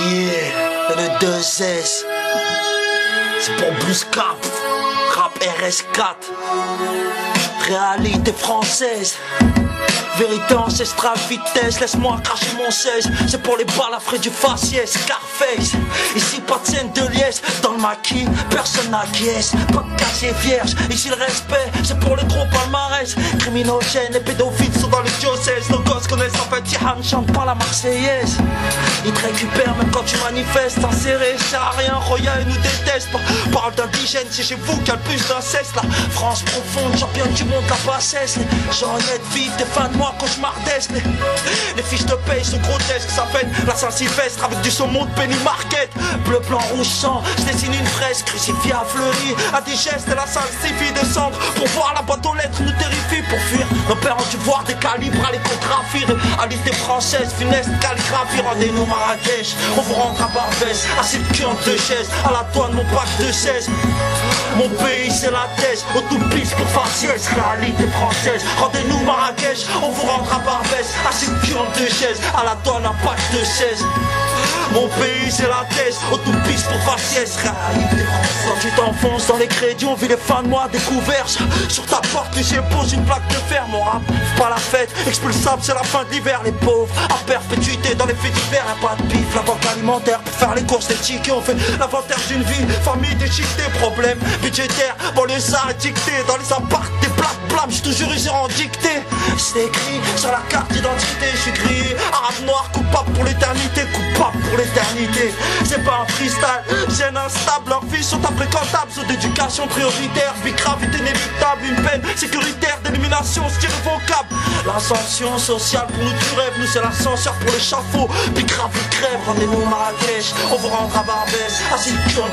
Le 2S. C'est pour Blues Cap, rap RS4. Réalité française. Vérité ancestrale, vitesse, laisse-moi cracher mon 16 C'est pour les balles à frais du faciès, Scarface Ici pas de scène de liesse, dans le maquis, personne n'acquiesce Pas de casier vierge, ici le respect, c'est pour les gros palmarès Criminogènes, les pédophiles gosses connaissent en fait Tihan, chante pas la marseillaise. Ils te récupèrent même quand tu manifestes Inséré, sert à rien, Roya nous déteste. Parle d'indigène, c'est chez vous qu'il y a le plus d'inceste La France profonde, champion du monde, la bassesse. Les gens honnêtes vivent, des fins de moi cauchemardesque. Les, les fiches de paye sont grotesques Ça fait la Saint-Sylvestre avec du saumon de Penny Market. Bleu, blanc, rouge, sang Je dessine une fraise crucifiée à des gestes la salle suffit de cendre Pour voir la boîte aux lettres nous terrifie Pour fuir nos pères ont dû voir des calibres à l'échographie Alité française, funeste, calligraphie Rendez-nous Marrakech, on vous rentre à Barbès Assis le cul en deux chaises, à la douane mon pack de 16 Mon pays c'est la thèse, au tout piste pour faciès Réalité française, rendez-nous Marrakech. On vous rentre à Barbès, assis le cul en deux chaises À la douane un pack de 16 mon pays c'est la thèse, au tout piste pour faciès Réalité française Quand tu t'enfonces dans les crédits, on vit les fins de mois découverts. Sur ta porte, les pose une plaque de fer. Mon rap, pas la fête, expulsable c'est la fin de l'hiver. Les pauvres, à perpétuité dans les faits divers. Y'a pas de bif, la banque alimentaire Pour faire les courses, des tickets, on fait l'inventaire d'une vie Famille déchiquetée, problèmes budgétaires Bon les a dicté dans les apparts Des plaques blâmes, j'suis toujours usé en dictée. C'est écrit sur la carte d'identité J'suis gris, arabe noir, coupable pour l'éternité Coupable pour l'éternité. C'est pas un freestyle, j'ai instable Leurs vies sont infréquentables, sont d'éducation prioritaire Vie grave est inéluctable, une peine sécuritaire d'élimination, c'est irrévocable L'ascension sociale pour nous du rêve, nous c'est l'ascenseur pour l'échafaud. Puis grave crève, rendez-nous Marrakech On vous rentre à Barbès, assis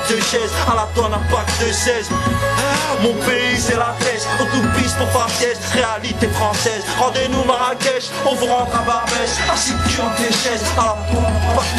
deux chaises À la tonne un pack de 16 Mon pays c'est la thèse, Réalité française, rendez-nous Marrakech On vous rentre à Barbès, assis cul en deux chaises À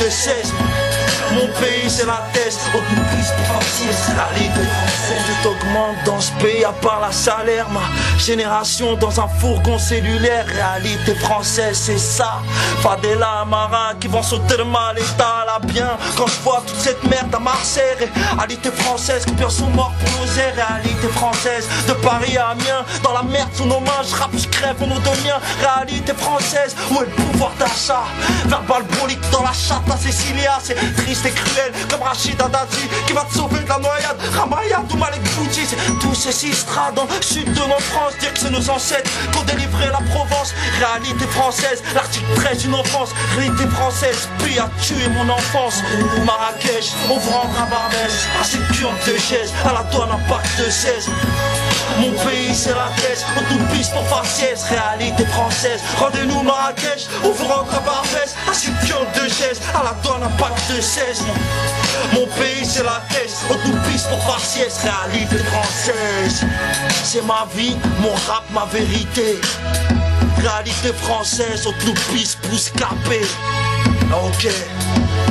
de 16 mon pays c'est la thèse, autopiste pour faciès Réalité française Tout augmente dans ce pays à part la salaire. Ma génération dans un fourgon cellulaire. Réalité française c'est ça. Fadela, Amara qui vont sauter le mal état là bien. Quand je vois toute cette merde à Marseille Réalité française, combien sont morts pour nos airs. Réalité française, de Paris à Amiens. Dans la merde sous nos mains, je rappe, je crève au nom de mien. Réalité française, où est le pouvoir d'achat? Verbal brolique dans la chatte à Cécilia C'est triste et cruel comme Rachid Haddadi Qui va te sauver de la noyade. Ramayad ou Malek Bouti C'est tous ces sistras dans le sud de notre France. Dire que c'est nos ancêtres qui ont délivré la Provence. Réalité française, l'article 13 une enfance Réalité française, puis a tué mon enfance. Marrakech, on vous rentre à Barbès. En deux chaises, à la douane un pack de 16 mon pays c'est la thèse, autopiste pour faciès, réalité française. Rendez-nous Marrakech, on vous rentre à Barbès, assis deux chaises, à la douane un pack de 16 Mon pays c'est la thèse, autopiste pour faciès, réalité française. C'est ma vie, mon rap, ma vérité. Réalité française, autopiste plus capé. Ok,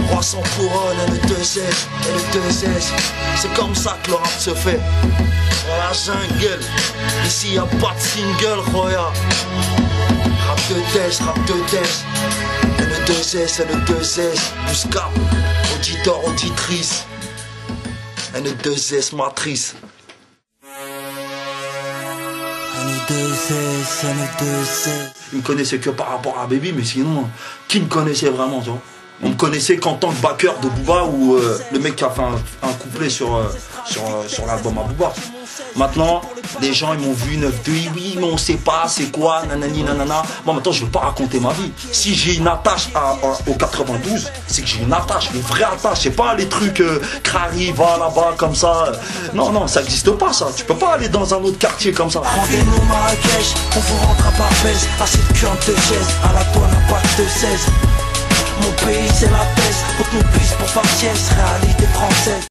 roi sans couronne, et le 2S, et le 2S. C'est comme ça que le rap se fait. Dans la jungle, ici y a pas de single, Roya. Rap de test, rap de test. Et le 2S, et le 2S. Plus cap, auditeur, auditrice. Et le 2S matrice. Il me connaissait que par rapport à Baby, mais sinon, qui me connaissait vraiment, tu vois On me connaissait qu'en tant que backer de Booba ou euh, le mec qui a fait un, couplet sur, euh, sur, euh, sur l'album à Booba. Maintenant, les gens ils m'ont vu 9-2, oui, mais on sait pas c'est quoi, nanani, nanana. Moi maintenant, je veux pas raconter ma vie. Si j'ai une attache à, au 92, c'est que j'ai une attache, une vraie attache. C'est pas les trucs crari, va là-bas comme ça. Non, non, ça existe pas ça. Tu peux pas aller dans un autre quartier comme ça. Rendez-nous Marrakech, on vous rentre à chaises, à la pack de 16 Mon pays c'est la thèse, autopiste pour faciès Réalité française